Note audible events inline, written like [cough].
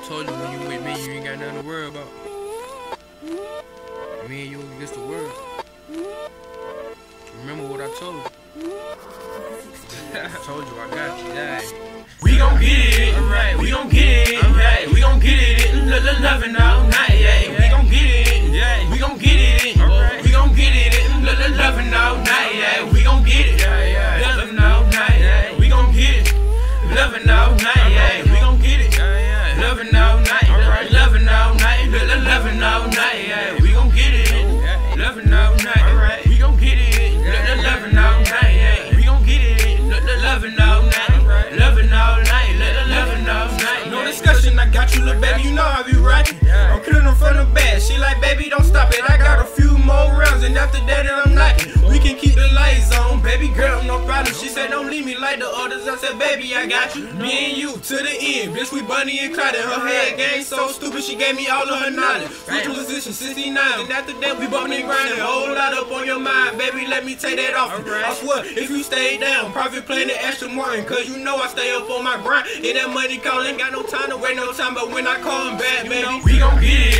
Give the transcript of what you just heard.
I told you when you with me, you ain't got nothing to worry about. Me and you against the world. Remember what I told you. [laughs] I told you I got you. Yeah. We gon' get it, alright. We I'm. We can keep the lights on, baby girl, no problem. She said, don't leave me like the others. I said, baby, I got you. Me and you to the end. Bitch, we Bonnie and Clyde. Her head game so stupid, she gave me all of her knowledge. Switch position 69. And after that, we bumping and grinding. Whole lot up on your mind, baby. Let me take that off. I swear, if you stay down, profit playing the extra morning. Cause you know I stay up on my grind. And that money calling, got no time to wait no time. But when I call him back, baby, we gon' get it.